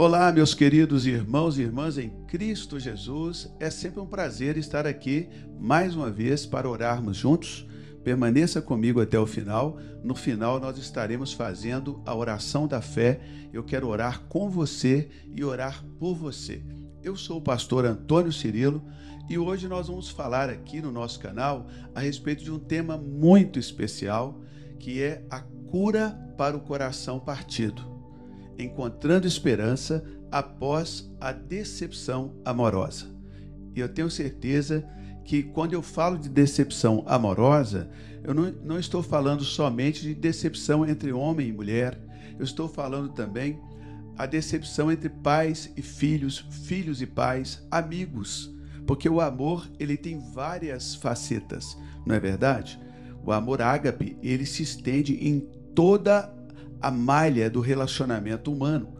Olá, meus queridos irmãos e irmãs em Cristo Jesus. É sempre um prazer estar aqui mais uma vez para orarmos juntos. Permaneça comigo até o final. No final, nós estaremos fazendo a oração da fé. Eu quero orar com você e orar por você. Eu sou o pastor Antônio Cirilo e hoje nós vamos falar aqui no nosso canal a respeito de um tema muito especial que é a cura para o coração partido encontrando esperança após a decepção amorosa. E eu tenho certeza que quando eu falo de decepção amorosa, eu não, não estou falando somente de decepção entre homem e mulher, eu estou falando também a decepção entre pais e filhos, filhos e pais, amigos, porque o amor ele tem várias facetas, não é verdade? O amor ágape ele se estende em toda a malha do relacionamento humano.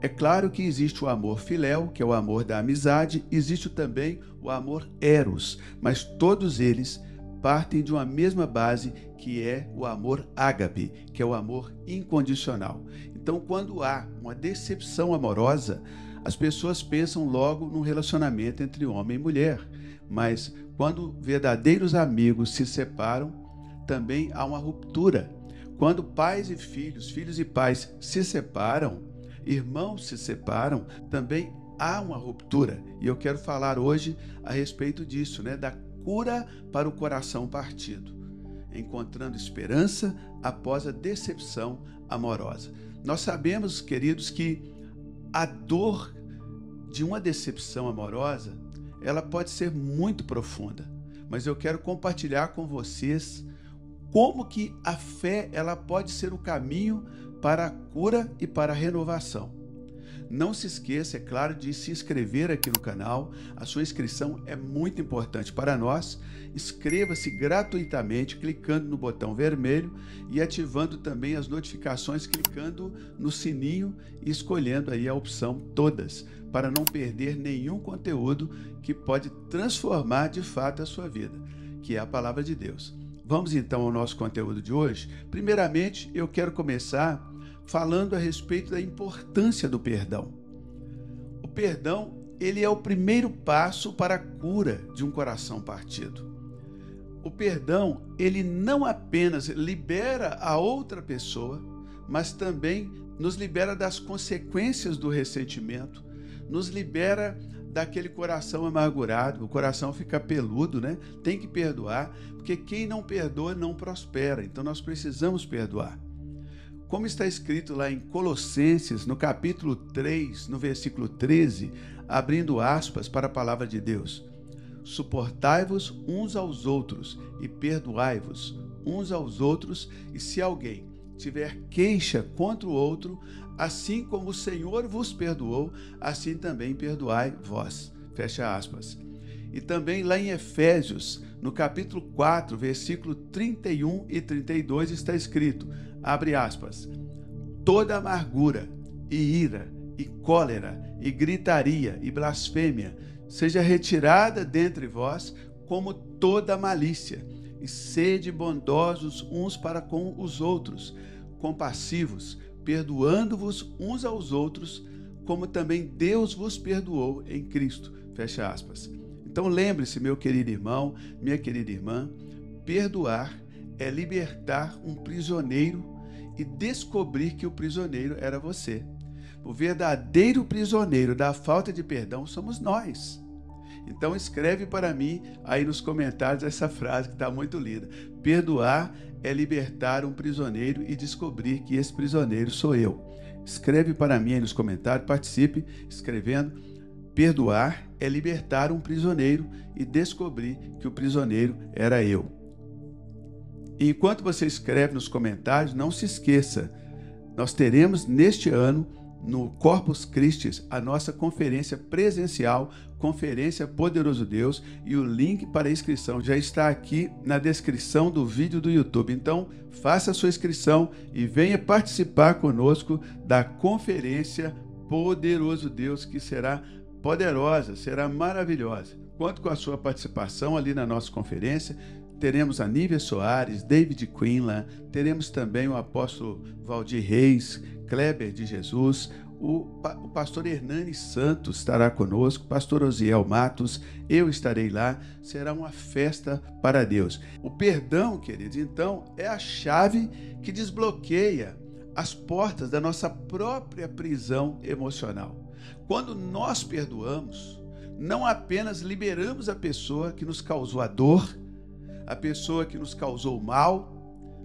É claro que existe o amor filéu, que é o amor da amizade, existe também o amor eros, mas todos eles partem de uma mesma base, que é o amor ágape, que é o amor incondicional. Então, quando há uma decepção amorosa, as pessoas pensam logo no relacionamento entre homem e mulher, mas quando verdadeiros amigos se separam, também há uma ruptura quando pais e filhos, filhos e pais se separam, irmãos se separam, também há uma ruptura. E eu quero falar hoje a respeito disso, né, da cura para o coração partido, encontrando esperança após a decepção amorosa. Nós sabemos, queridos, que a dor de uma decepção amorosa, ela pode ser muito profunda, mas eu quero compartilhar com vocês como que a fé ela pode ser o caminho para a cura e para a renovação. Não se esqueça, é claro, de se inscrever aqui no canal. A sua inscrição é muito importante para nós. Inscreva-se gratuitamente clicando no botão vermelho e ativando também as notificações clicando no sininho e escolhendo aí a opção todas para não perder nenhum conteúdo que pode transformar de fato a sua vida, que é a palavra de Deus. Vamos então ao nosso conteúdo de hoje. Primeiramente, eu quero começar falando a respeito da importância do perdão. O perdão, ele é o primeiro passo para a cura de um coração partido. O perdão, ele não apenas libera a outra pessoa, mas também nos libera das consequências do ressentimento, nos libera daquele coração amargurado, o coração fica peludo, né? Tem que perdoar, porque quem não perdoa não prospera. Então nós precisamos perdoar. Como está escrito lá em Colossenses, no capítulo 3, no versículo 13, abrindo aspas para a palavra de Deus: Suportai-vos uns aos outros e perdoai-vos uns aos outros, e se alguém tiver queixa contra o outro, assim como o Senhor vos perdoou, assim também perdoai vós. Fecha aspas. E também lá em Efésios, no capítulo 4, versículo 31 e 32 está escrito, abre aspas, toda amargura e ira e cólera e gritaria e blasfêmia seja retirada dentre vós, como toda malícia, e sede bondosos uns para com os outros, compassivos, perdoando-vos uns aos outros, como também Deus vos perdoou em Cristo. Fecha aspas. Então lembre-se, meu querido irmão, minha querida irmã, perdoar é libertar um prisioneiro e descobrir que o prisioneiro era você. O verdadeiro prisioneiro da falta de perdão somos nós. Então escreve para mim aí nos comentários essa frase que está muito linda. Perdoar é libertar um prisioneiro e descobrir que esse prisioneiro sou eu. Escreve para mim aí nos comentários, participe escrevendo. Perdoar é libertar um prisioneiro e descobrir que o prisioneiro era eu. E enquanto você escreve nos comentários, não se esqueça, nós teremos neste ano no Corpus Christi, a nossa conferência presencial, Conferência Poderoso Deus, e o link para a inscrição já está aqui na descrição do vídeo do YouTube. Então, faça a sua inscrição e venha participar conosco da Conferência Poderoso Deus, que será poderosa, será maravilhosa. Conto com a sua participação ali na nossa conferência. Teremos a Nívia Soares, David Quinlan, teremos também o apóstolo Valdir Reis, Kleber de Jesus, o, o pastor Hernani Santos estará conosco, pastor Osiel Matos, eu estarei lá. Será uma festa para Deus. O perdão, queridos, então, é a chave que desbloqueia as portas da nossa própria prisão emocional. Quando nós perdoamos, não apenas liberamos a pessoa que nos causou a dor, a pessoa que nos causou o mal,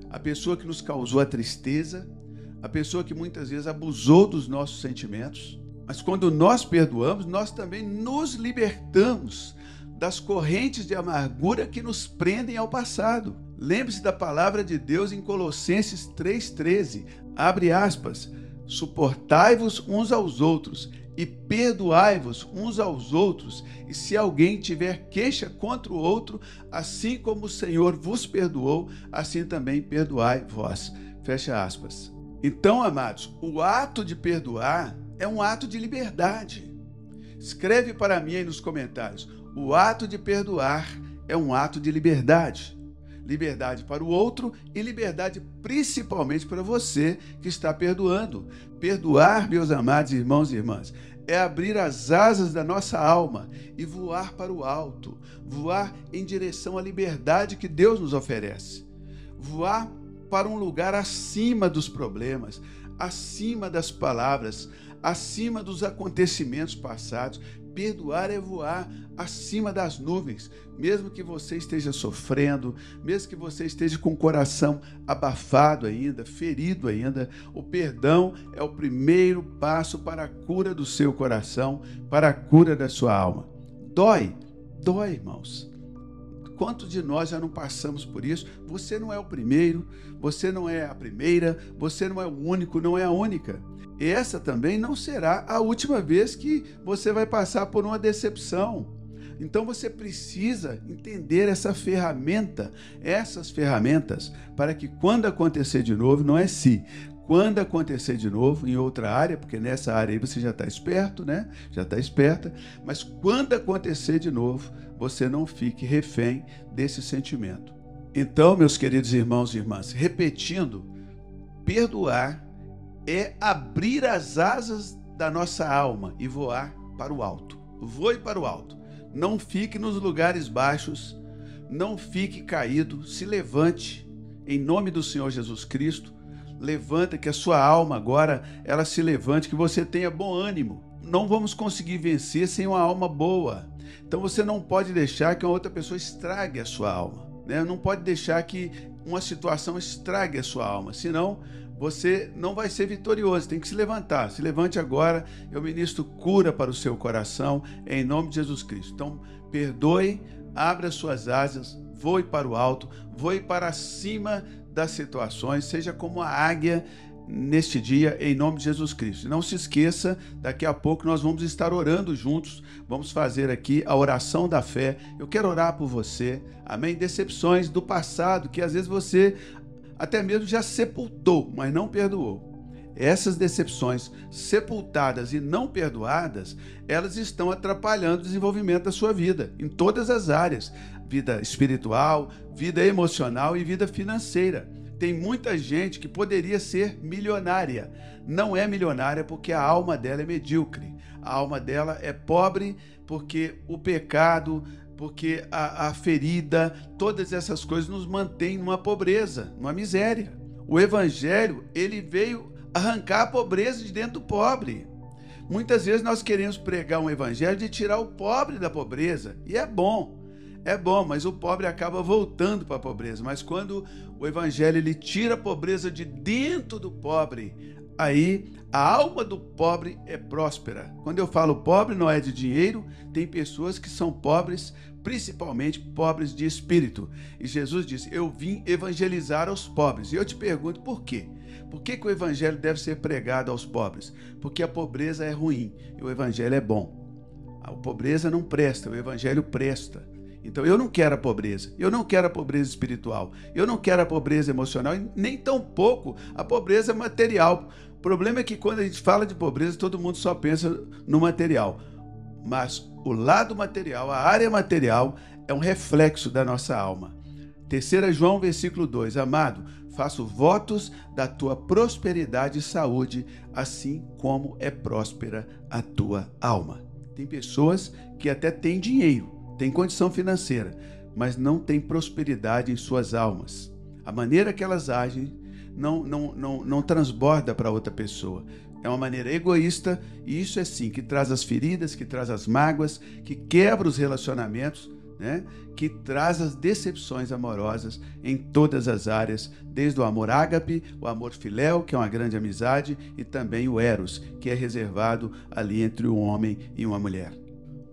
a pessoa que nos causou a tristeza, a pessoa que muitas vezes abusou dos nossos sentimentos. Mas quando nós perdoamos, nós também nos libertamos das correntes de amargura que nos prendem ao passado. Lembre-se da palavra de Deus em Colossenses 3,13. Abre aspas. Suportai-vos uns aos outros e perdoai-vos uns aos outros. E se alguém tiver queixa contra o outro, assim como o Senhor vos perdoou, assim também perdoai vós. Fecha aspas. Então, amados, o ato de perdoar é um ato de liberdade. Escreve para mim aí nos comentários. O ato de perdoar é um ato de liberdade. Liberdade para o outro e liberdade principalmente para você que está perdoando. Perdoar, meus amados irmãos e irmãs, é abrir as asas da nossa alma e voar para o alto, voar em direção à liberdade que Deus nos oferece. Voar para um lugar acima dos problemas, acima das palavras, acima dos acontecimentos passados. Perdoar é voar acima das nuvens, mesmo que você esteja sofrendo, mesmo que você esteja com o coração abafado ainda, ferido ainda. O perdão é o primeiro passo para a cura do seu coração, para a cura da sua alma. Dói, dói, irmãos. Quantos de nós já não passamos por isso? Você não é o primeiro, você não é a primeira, você não é o único, não é a única. Essa também não será a última vez que você vai passar por uma decepção. Então você precisa entender essa ferramenta, essas ferramentas, para que quando acontecer de novo, não é se, quando acontecer de novo em outra área, porque nessa área aí você já está esperto, né? Já está esperta, mas quando acontecer de novo, você não fique refém desse sentimento. Então, meus queridos irmãos e irmãs, repetindo, perdoar é abrir as asas da nossa alma e voar para o alto. Voe para o alto. Não fique nos lugares baixos, não fique caído, se levante em nome do Senhor Jesus Cristo. Levanta que a sua alma agora ela se levante, que você tenha bom ânimo. Não vamos conseguir vencer sem uma alma boa. Então você não pode deixar que uma outra pessoa estrague a sua alma. Né? Não pode deixar que uma situação estrague a sua alma, senão você não vai ser vitorioso. Tem que se levantar. Se levante agora. Eu ministro cura para o seu coração, em nome de Jesus Cristo. Então, perdoe, abra suas asas, voe para o alto, voe para cima das situações, seja como a águia neste dia, em nome de Jesus Cristo. Não se esqueça, daqui a pouco nós vamos estar orando juntos, vamos fazer aqui a oração da fé. Eu quero orar por você, amém? Decepções do passado que às vezes você até mesmo já sepultou, mas não perdoou. Essas decepções sepultadas e não perdoadas, elas estão atrapalhando o desenvolvimento da sua vida, em todas as áreas: vida espiritual, vida emocional e vida financeira. Tem muita gente que poderia ser milionária. Não é milionária porque a alma dela é medíocre. A alma dela é pobre porque o pecado, porque a, a ferida, todas essas coisas nos mantêm numa pobreza, numa miséria. O evangelho, ele veio arrancar a pobreza de dentro do pobre. Muitas vezes nós queremos pregar um evangelho de tirar o pobre da pobreza, e é bom é bom, mas o pobre acaba voltando para a pobreza. Mas quando o evangelho ele tira a pobreza de dentro do pobre, aí a alma do pobre é próspera. Quando eu falo pobre, não é de dinheiro, tem pessoas que são pobres, principalmente pobres de espírito. E Jesus disse: Eu vim evangelizar aos pobres. E eu te pergunto por quê? Por que, que o evangelho deve ser pregado aos pobres? Porque a pobreza é ruim e o evangelho é bom. A pobreza não presta, o evangelho presta. Então eu não quero a pobreza, eu não quero a pobreza espiritual, eu não quero a pobreza emocional, nem tampouco a pobreza material. O problema é que quando a gente fala de pobreza, todo mundo só pensa no material. Mas o lado material, a área material, é um reflexo da nossa alma. 3 João, versículo 2: Amado, faço votos da tua prosperidade e saúde, assim como é próspera a tua alma. Tem pessoas que até têm dinheiro, têm condição financeira, mas não têm prosperidade em suas almas. A maneira que elas agem não, não, não, não transborda para outra pessoa. É uma maneira egoísta, e isso é sim que traz as feridas, que traz as mágoas, que quebra os relacionamentos, né? que traz as decepções amorosas em todas as áreas, desde o amor ágape, o amor filéu, que é uma grande amizade, e também o eros, que é reservado ali entre um homem e uma mulher.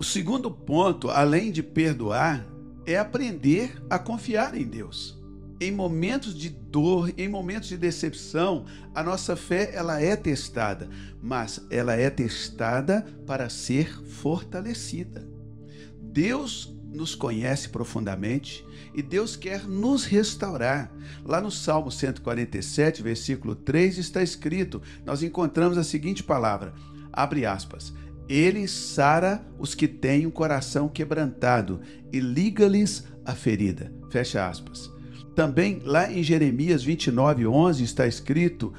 O segundo ponto, além de perdoar, é aprender a confiar em Deus. Em momentos de dor, em momentos de decepção, a nossa fé ela é testada, mas ela é testada para ser fortalecida. Deus nos conhece profundamente e Deus quer nos restaurar. Lá no Salmo 147, versículo 3 está escrito, nós encontramos a seguinte palavra: abre aspas. Ele sara os que têm o coração quebrantado e liga-lhes a ferida. Fecha aspas. Também lá em Jeremias 29, 11 está escrito: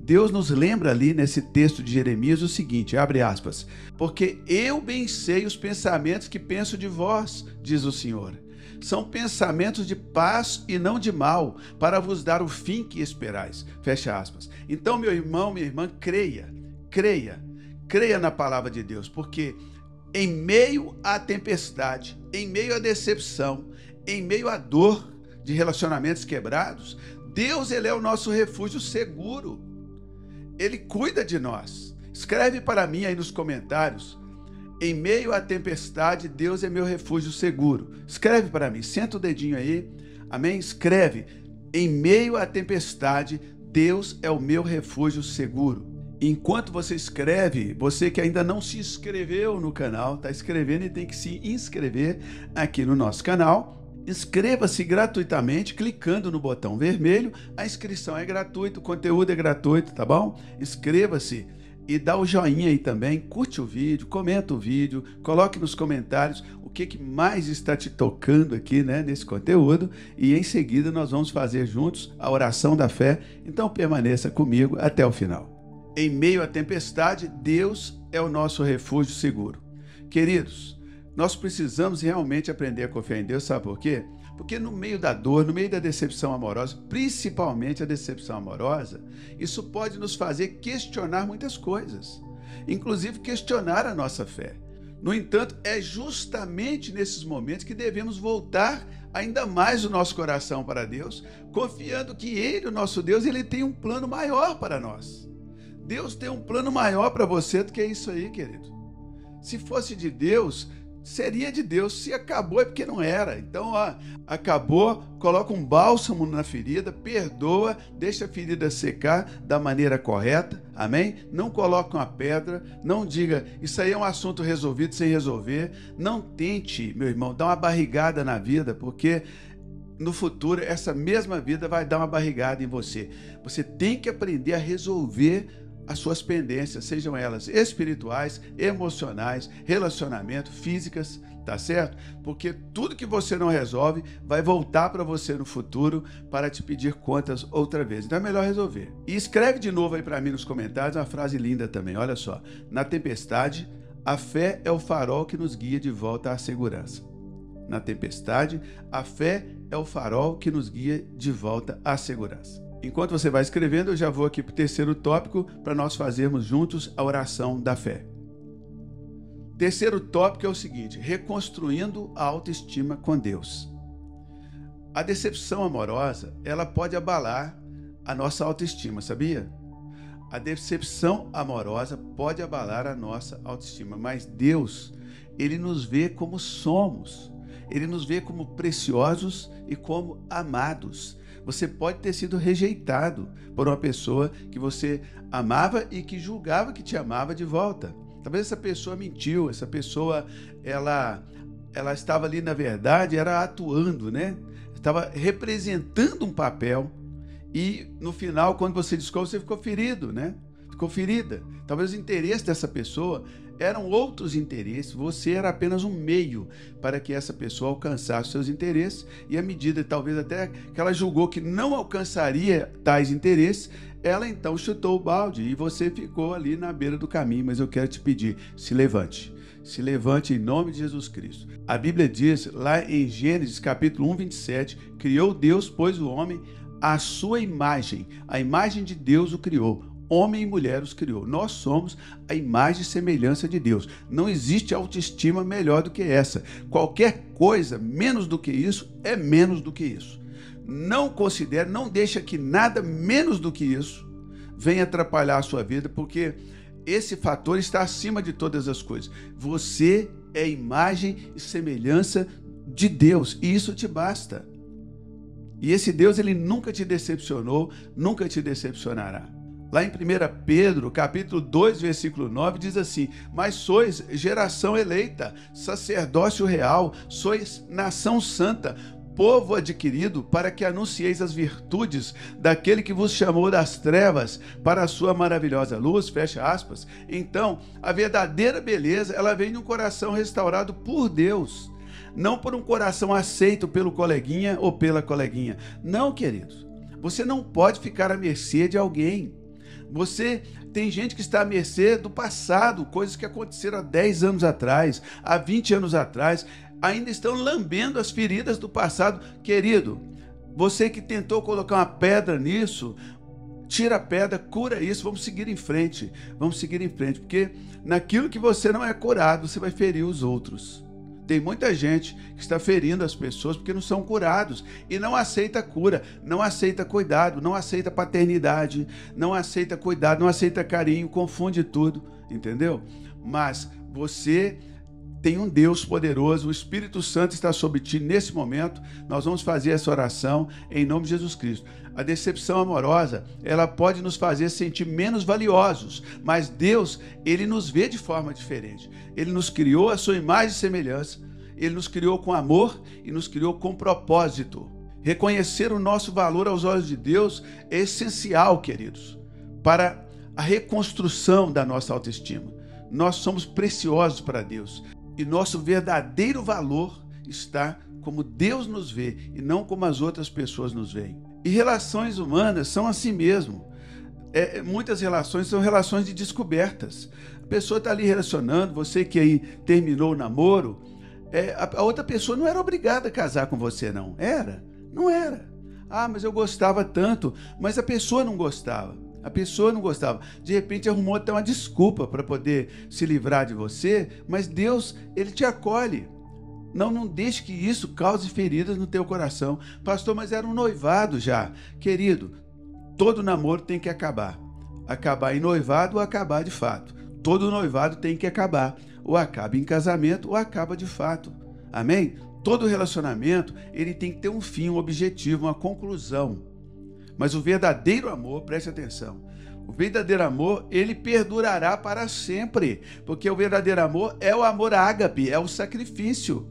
Deus nos lembra ali nesse texto de Jeremias o seguinte, abre aspas, porque eu bem sei os pensamentos que penso de vós, diz o Senhor. São pensamentos de paz e não de mal, para vos dar o fim que esperais. Fecha aspas. Então, meu irmão, minha irmã, creia, creia, creia na palavra de Deus, porque em meio à tempestade, em meio à decepção, em meio à dor de relacionamentos quebrados, Deus ele é o nosso refúgio seguro. Ele cuida de nós. Escreve para mim aí nos comentários. Em meio à tempestade, Deus é meu refúgio seguro. Escreve para mim, senta o dedinho aí. Amém? Escreve. Em meio à tempestade, Deus é o meu refúgio seguro. Enquanto você escreve, você que ainda não se inscreveu no canal, está escrevendo e tem que se inscrever aqui no nosso canal Inscreva-se gratuitamente clicando no botão vermelho. A inscrição é gratuita, o conteúdo é gratuito, tá bom? Inscreva-se e dá o joinha aí também, curte o vídeo, comenta o vídeo, coloque nos comentários o que, que mais está te tocando aqui, né, nesse conteúdo, e em seguida nós vamos fazer juntos a oração da fé. Então permaneça comigo até o final. Em meio à tempestade, Deus é o nosso refúgio seguro. Queridos, nós precisamos realmente aprender a confiar em Deus, sabe por quê? Porque no meio da dor, no meio da decepção amorosa, principalmente a decepção amorosa, isso pode nos fazer questionar muitas coisas, inclusive questionar a nossa fé. No entanto, é justamente nesses momentos que devemos voltar ainda mais o nosso coração para Deus, confiando que Ele, o nosso Deus, Ele tem um plano maior para nós. Deus tem um plano maior para você do que isso aí, querido. Se fosse de Deus, seria de Deus. Se acabou é porque não era. Então, ó, acabou, coloca um bálsamo na ferida, perdoa, deixa a ferida secar da maneira correta. Amém? Não coloque uma pedra, não diga, isso aí é um assunto resolvido sem resolver. Não tente, meu irmão, dar uma barrigada na vida, porque no futuro essa mesma vida vai dar uma barrigada em você. Você tem que aprender a resolver as suas pendências, sejam elas espirituais, emocionais, relacionamento, físicas, tá certo? Porque tudo que você não resolve vai voltar para você no futuro para te pedir contas outra vez. Então é melhor resolver. E escreve de novo aí para mim nos comentários uma frase linda também. Olha só: na tempestade, a fé é o farol que nos guia de volta à segurança. Na tempestade, a fé é o farol que nos guia de volta à segurança. Enquanto você vai escrevendo, eu já vou aqui para o terceiro tópico para nós fazermos juntos a oração da fé. Terceiro tópico é o seguinte: reconstruindo a autoestima com Deus. A decepção amorosa, ela pode abalar a nossa autoestima, sabia? A decepção amorosa pode abalar a nossa autoestima, mas Deus, ele nos vê como somos. Ele nos vê como preciosos e como amados. Você pode ter sido rejeitado por uma pessoa que você amava e que julgava que te amava de volta. Talvez essa pessoa mentiu, essa pessoa ela ela estava ali na verdade era atuando, né? Estava representando um papel e no final quando você descobre você ficou ferido, né? ficou ferida. Talvez o interesse dessa pessoa eram outros interesses, você era apenas um meio para que essa pessoa alcançasse seus interesses, e à medida, talvez até que ela julgou que não alcançaria tais interesses, ela então chutou o balde e você ficou ali na beira do caminho. Mas eu quero te pedir: se levante. Se levante em nome de Jesus Cristo. A Bíblia diz lá em Gênesis capítulo 1, 27, criou Deus, pois o homem, a sua imagem, a imagem de Deus o criou homem e mulher os criou. Nós somos a imagem e semelhança de Deus. Não existe autoestima melhor do que essa. Qualquer coisa menos do que isso é menos do que isso. Não considere, não deixa que nada menos do que isso venha atrapalhar a sua vida, porque esse fator está acima de todas as coisas. Você é imagem e semelhança de Deus, e isso te basta. E esse Deus, ele nunca te decepcionou, nunca te decepcionará. Lá em 1 Pedro, capítulo 2, versículo 9, diz assim: Mas sois geração eleita, sacerdócio real, sois nação santa, povo adquirido, para que anuncieis as virtudes daquele que vos chamou das trevas para a sua maravilhosa luz, fecha aspas. Então, a verdadeira beleza, ela vem de um coração restaurado por Deus, não por um coração aceito pelo coleguinha ou pela coleguinha. Não, queridos. Você não pode ficar à mercê de alguém. Você tem gente que está à mercê do passado, coisas que aconteceram há 10 anos atrás, há 20 anos atrás, ainda estão lambendo as feridas do passado. Querido, você que tentou colocar uma pedra nisso, tira a pedra, cura isso, vamos seguir em frente. Vamos seguir em frente, porque naquilo que você não é curado, você vai ferir os outros. Tem muita gente que está ferindo as pessoas porque não são curados e não aceita cura, não aceita cuidado, não aceita paternidade, não aceita cuidado, não aceita carinho, confunde tudo, entendeu? Mas você tem um Deus poderoso, o Espírito Santo está sobre ti nesse momento. Nós vamos fazer essa oração em nome de Jesus Cristo. A decepção amorosa, ela pode nos fazer sentir menos valiosos, mas Deus, ele nos vê de forma diferente. Ele nos criou a sua imagem e semelhança. Ele nos criou com amor e nos criou com propósito. Reconhecer o nosso valor aos olhos de Deus é essencial, queridos, para a reconstrução da nossa autoestima. Nós somos preciosos para Deus e nosso verdadeiro valor está como Deus nos vê e não como as outras pessoas nos veem. E relações humanas são assim mesmo. É, muitas relações são relações de descobertas. A pessoa está ali relacionando, você que aí terminou o namoro, é, a, a outra pessoa não era obrigada a casar com você, não. Era? Não era. Ah, mas eu gostava tanto, mas a pessoa não gostava. A pessoa não gostava. De repente arrumou até uma desculpa para poder se livrar de você, mas Deus, ele te acolhe. Não, não deixe que isso cause feridas no teu coração. Pastor, mas era um noivado já. Querido, todo namoro tem que acabar. Acabar em noivado ou acabar de fato. Todo noivado tem que acabar. Ou acaba em casamento ou acaba de fato. Amém? Todo relacionamento, ele tem que ter um fim, um objetivo, uma conclusão. Mas o verdadeiro amor, preste atenção, o verdadeiro amor, ele perdurará para sempre, porque o verdadeiro amor é o amor ágape, é o sacrifício.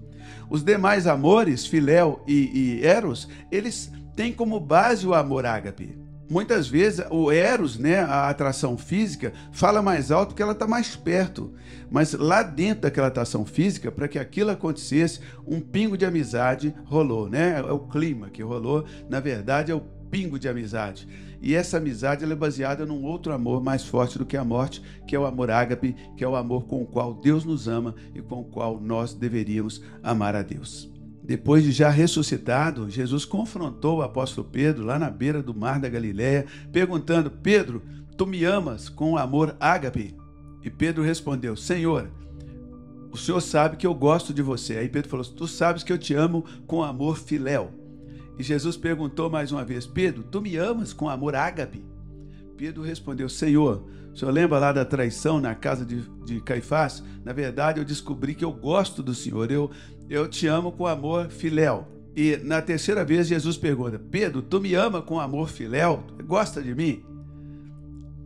Os demais amores, filéu e, e eros, eles têm como base o amor ágape. Muitas vezes o eros, né, a atração física, fala mais alto porque ela está mais perto. Mas lá dentro daquela atração física, para que aquilo acontecesse, um pingo de amizade rolou, né? É o clima que rolou, na verdade, é o pingo de amizade. E essa amizade é baseada num outro amor mais forte do que a morte, que é o amor ágape, que é o amor com o qual Deus nos ama e com o qual nós deveríamos amar a Deus. Depois de já ressuscitado, Jesus confrontou o apóstolo Pedro lá na beira do mar da Galiléia, perguntando: Pedro, tu me amas com amor ágape? E Pedro respondeu: Senhor, o Senhor sabe que eu gosto de você. Aí Pedro falou: Tu sabes que eu te amo com amor filéu. E Jesus perguntou mais uma vez: Pedro, tu me amas com amor ágape? Pedro respondeu: Senhor, o senhor lembra lá da traição na casa de, de Caifás? Na verdade, eu descobri que eu gosto do Senhor, eu, eu te amo com amor filéu. E na terceira vez, Jesus pergunta: Pedro, tu me ama com amor filéu? Gosta de mim?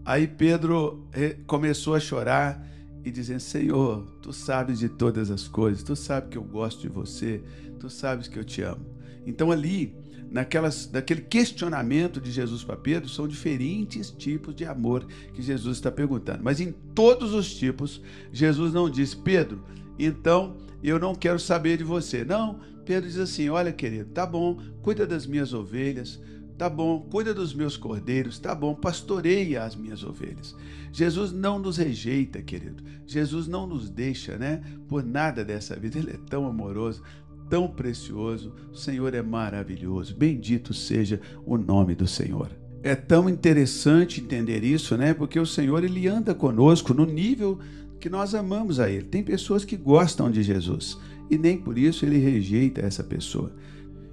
Aí Pedro começou a chorar e dizendo: Senhor, tu sabes de todas as coisas, tu sabes que eu gosto de você, tu sabes que eu te amo. Então ali naquelas, naquele questionamento de Jesus para Pedro, são diferentes tipos de amor que Jesus está perguntando. Mas em todos os tipos, Jesus não disse, Pedro, então eu não quero saber de você. Não, Pedro diz assim: Olha, querido, tá bom, cuida das minhas ovelhas, tá bom, cuida dos meus cordeiros, tá bom, pastoreia as minhas ovelhas. Jesus não nos rejeita, querido. Jesus não nos deixa, né, por nada dessa vida. Ele é tão amoroso, tão precioso. O Senhor é maravilhoso. Bendito seja o nome do Senhor. É tão interessante entender isso, né? Porque o Senhor ele anda conosco no nível que nós amamos a ele. Tem pessoas que gostam de Jesus e nem por isso ele rejeita essa pessoa.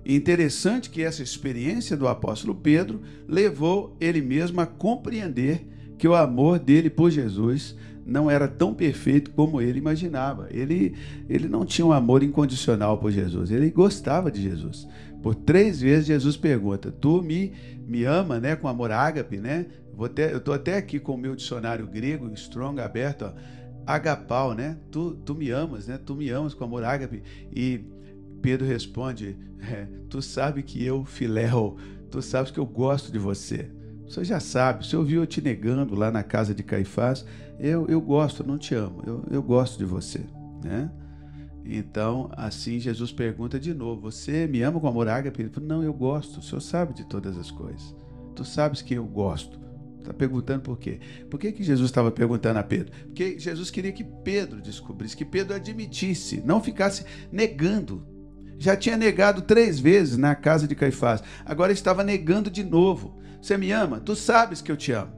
interessante que essa experiência do apóstolo Pedro levou ele mesmo a compreender que o amor dele por Jesus não era tão perfeito como ele imaginava. Ele, ele não tinha um amor incondicional por Jesus, ele gostava de Jesus. Por três vezes Jesus pergunta: Tu me, me ama, né? Com amor ágape, né? Vou até, eu estou até aqui com o meu dicionário grego, Strong, aberto, ó. Agapau, né? Tu, tu me amas, né? Tu me amas com amor ágape. E Pedro responde: é, Tu sabe que eu, filéu, tu sabes que eu gosto de você. Você já sabe, se eu viu eu te negando lá na casa de Caifás, eu, eu gosto, não te amo, eu, eu gosto de você, né? Então, assim, Jesus pergunta de novo: Você me ama com amor ágape? Ele fala: Não, eu gosto, o Senhor sabe de todas as coisas. Tu sabes que eu gosto. Está perguntando por quê? Por que, que Jesus estava perguntando a Pedro? Porque Jesus queria que Pedro descobrisse, que Pedro admitisse, não ficasse negando. Já tinha negado três vezes na casa de Caifás, agora estava negando de novo. Você me ama? Tu sabes que eu te amo.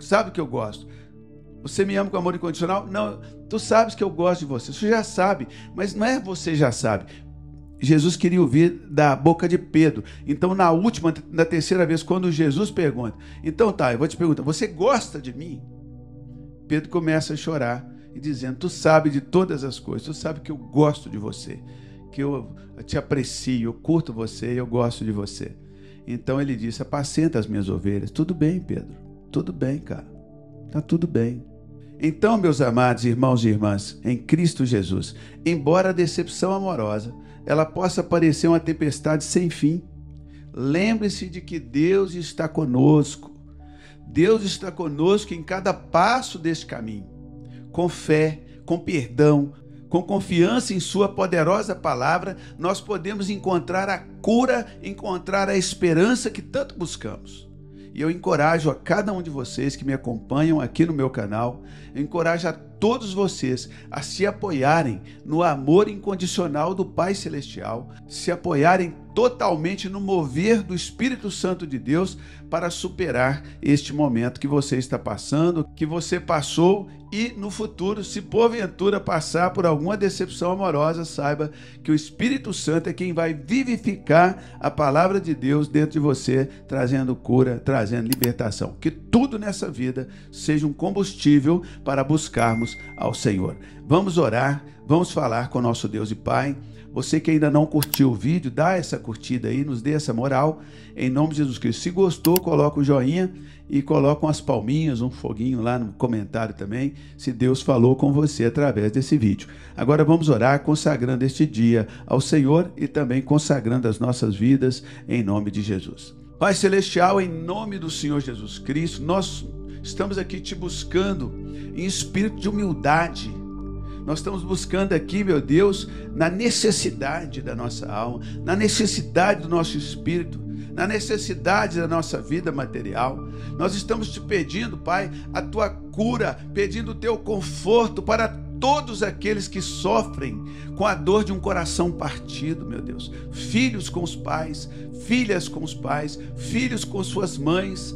Sabe que eu gosto. Você me ama com amor incondicional? Não, tu sabes que eu gosto de você. Você já sabe, mas não é você já sabe. Jesus queria ouvir da boca de Pedro. Então, na última, na terceira vez, quando Jesus pergunta: Então tá, eu vou te perguntar, você gosta de mim? Pedro começa a chorar e dizendo: Tu sabe de todas as coisas, tu sabe que eu gosto de você, que eu te aprecio, eu curto você, eu gosto de você. Então ele disse: Apacenta as minhas ovelhas. Tudo bem, Pedro, tudo bem, cara, tá tudo bem. Então, meus amados irmãos e irmãs, em Cristo Jesus, embora a decepção amorosa ela possa parecer uma tempestade sem fim, lembre-se de que Deus está conosco. Deus está conosco em cada passo deste caminho. Com fé, com perdão, com confiança em Sua poderosa palavra, nós podemos encontrar a cura, encontrar a esperança que tanto buscamos. E eu encorajo a cada um de vocês que me acompanham aqui no meu canal, eu encorajo a todos vocês a se apoiarem no amor incondicional do Pai Celestial, se apoiarem totalmente no mover do Espírito Santo de Deus para superar este momento que você está passando, que você passou e no futuro, se porventura passar por alguma decepção amorosa, saiba que o Espírito Santo é quem vai vivificar a palavra de Deus dentro de você, trazendo cura, trazendo libertação. Que tudo nessa vida seja um combustível para buscarmos ao Senhor. Vamos orar, vamos falar com nosso Deus e Pai. Você que ainda não curtiu o vídeo, dá essa curtida aí, nos dê essa moral. Em nome de Jesus Cristo. Se gostou, coloca o joinha e coloca umas palminhas, um foguinho lá no comentário também, se Deus falou com você através desse vídeo. Agora vamos orar consagrando este dia ao Senhor e também consagrando as nossas vidas em nome de Jesus. Pai Celestial, em nome do Senhor Jesus Cristo, nós estamos aqui te buscando em espírito de humildade nós estamos buscando aqui, meu Deus, na necessidade da nossa alma, na necessidade do nosso espírito, na necessidade da nossa vida material. Nós estamos te pedindo, Pai, a tua cura, pedindo o teu conforto para todos aqueles que sofrem com a dor de um coração partido, meu Deus. Filhos com os pais, filhas com os pais, filhos com suas mães,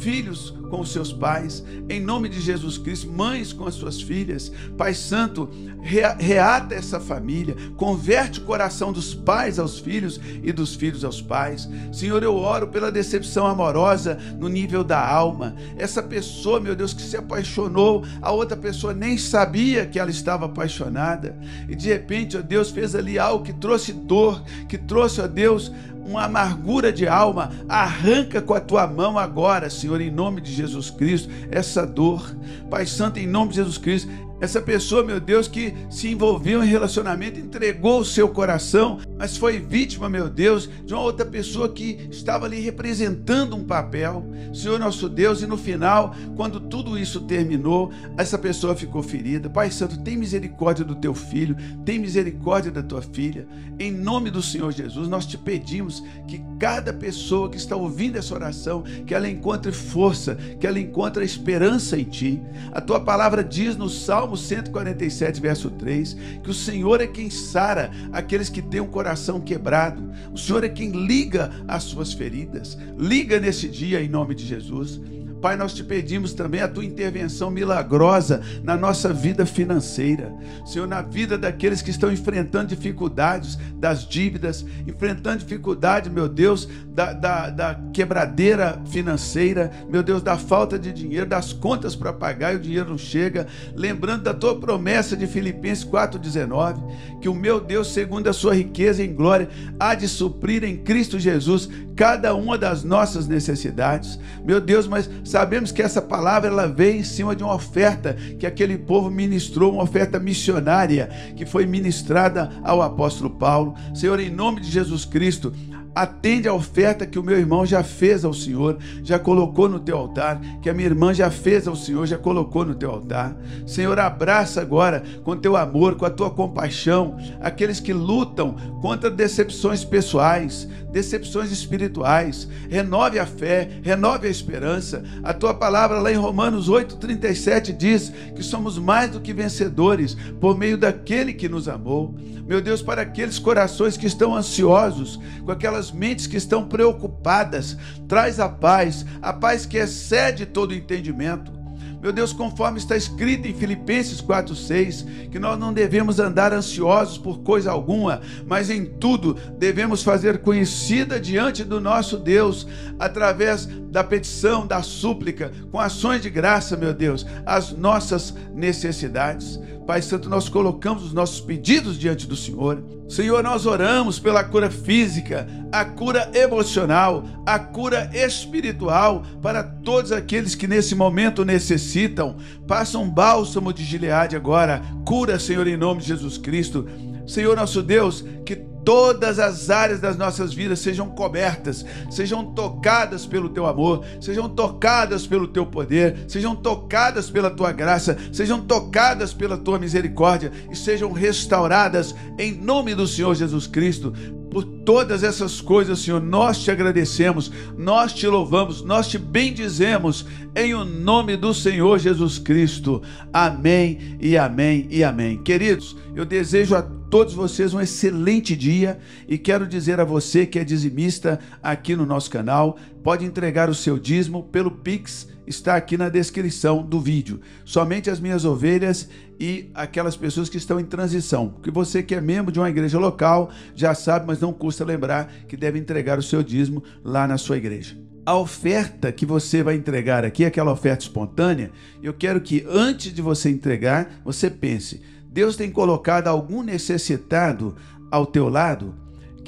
filhos com os seus pais, em nome de Jesus Cristo, mães com as suas filhas. Pai Santo, reata essa família, converte o coração dos pais aos filhos e dos filhos aos pais. Senhor, eu oro pela decepção amorosa no nível da alma. Essa pessoa, meu Deus, que se apaixonou, a outra pessoa nem sabia que ela estava apaixonada, e de repente, ó Deus, fez ali algo que trouxe dor, que trouxe, ó Deus, uma amargura de alma, arranca com a tua mão agora, Senhor, em nome de Jesus Cristo, essa dor. Pai Santo, em nome de Jesus Cristo, Essa pessoa, meu Deus, que se envolveu em relacionamento, entregou o seu coração, mas foi vítima, meu Deus, de uma outra pessoa que estava ali representando um papel. Senhor nosso Deus, e no final, quando tudo isso terminou, essa pessoa ficou ferida. Pai Santo, tem misericórdia do teu filho, tem misericórdia da tua filha. Em nome do Senhor Jesus, nós te pedimos que cada pessoa que está ouvindo essa oração, que ela encontre força, que ela encontre esperança em ti. A tua palavra diz no Salmo Salmo 147, verso 3, que o Senhor é quem sara aqueles que têm um coração quebrado. O Senhor é quem liga as suas feridas. Liga nesse dia em nome de Jesus. Pai, nós te pedimos também a tua intervenção milagrosa na nossa vida financeira. Senhor, na vida daqueles que estão enfrentando dificuldades das dívidas, enfrentando dificuldade, meu Deus, da, da, da quebradeira financeira, meu Deus, da falta de dinheiro, das contas para pagar e o dinheiro não chega. Lembrando da tua promessa de Filipenses 4,19, que o meu Deus, segundo a sua riqueza em glória, há de suprir em Cristo Jesus cada uma das nossas necessidades. Meu Deus, mas sabemos que essa palavra ela veio em cima de uma oferta que aquele povo ministrou, uma oferta missionária que foi ministrada ao apóstolo Paulo. Senhor, em nome de Jesus Cristo, Atende a oferta que o meu irmão já fez ao Senhor, já colocou no teu altar, que a minha irmã já fez ao Senhor, já colocou no teu altar. Senhor, abraça agora com teu amor, com a tua compaixão, aqueles que lutam contra decepções pessoais, decepções espirituais. Renove a fé, renove a esperança. A tua palavra lá em Romanos 8:37 diz que somos mais do que vencedores por meio daquele que nos amou. Meu Deus, para aqueles corações que estão ansiosos, com aquelas mentes que estão preocupadas. Traz a paz, a paz que excede todo entendimento. Meu Deus, conforme está escrito em Filipenses 4:6, que nós não devemos andar ansiosos por coisa alguma, mas em tudo devemos fazer conhecida diante do nosso Deus, através da petição, da súplica, com ações de graça, meu Deus, as nossas necessidades. Pai Santo, nós colocamos os nossos pedidos diante do Senhor. Senhor, nós oramos pela cura física, a cura emocional, a cura espiritual para todos aqueles que nesse momento necessitam. Passa um bálsamo de Gileade agora. Cura, Senhor, em nome de Jesus Cristo. Senhor nosso Deus, que todas as áreas das nossas vidas sejam cobertas, sejam tocadas pelo teu amor, sejam tocadas pelo teu poder, sejam tocadas pela tua graça, sejam tocadas pela tua misericórdia e sejam restauradas em nome do Senhor Jesus Cristo. Por todas essas coisas, Senhor, nós te agradecemos, nós te louvamos, nós te bendizemos em o nome do Senhor Jesus Cristo. Amém e amém e amém. Queridos, eu desejo a todos vocês um excelente dia e quero dizer a você que é dizimista aqui no nosso canal, pode entregar o seu dízimo pelo Pix, está aqui na descrição do vídeo. Somente as minhas ovelhas e aquelas pessoas que estão em transição. Que você que é membro de uma igreja local já sabe, mas não custa lembrar que deve entregar o seu dízimo lá na sua igreja a oferta que você vai entregar aqui, aquela oferta espontânea, eu quero que antes de você entregar, você pense: Deus tem colocado algum necessitado ao teu lado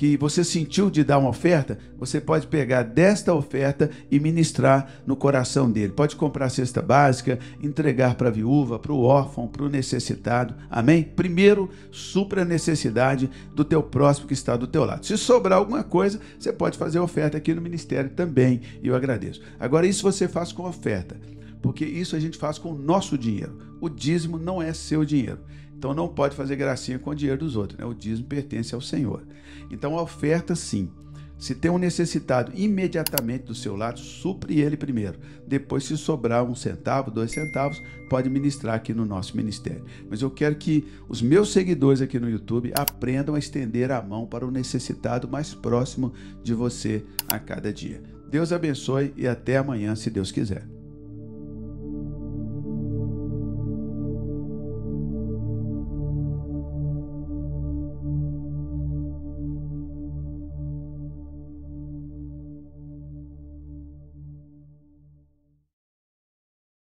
que você sentiu de dar uma oferta, você pode pegar desta oferta e ministrar no coração dele. Pode comprar cesta básica, entregar para a viúva, para o órfão, para o necessitado. Amém? Primeiro, supra a necessidade do teu próximo que está do teu lado. Se sobrar alguma coisa, você pode fazer oferta aqui no ministério também, e eu agradeço. Agora, isso você faz com oferta, porque isso a gente faz com o nosso dinheiro. O dízimo não é seu dinheiro. Então não pode fazer gracinha com o dinheiro dos outros. Né? O dízimo pertence ao Senhor. Então a oferta, sim. Se tem um necessitado imediatamente do seu lado, supre ele primeiro. Depois, se sobrar um centavo, dois centavos, pode ministrar aqui no nosso ministério. Mas eu quero que os meus seguidores aqui no YouTube aprendam a estender a mão para o necessitado mais próximo de você a cada dia. Deus abençoe e até amanhã, se Deus quiser.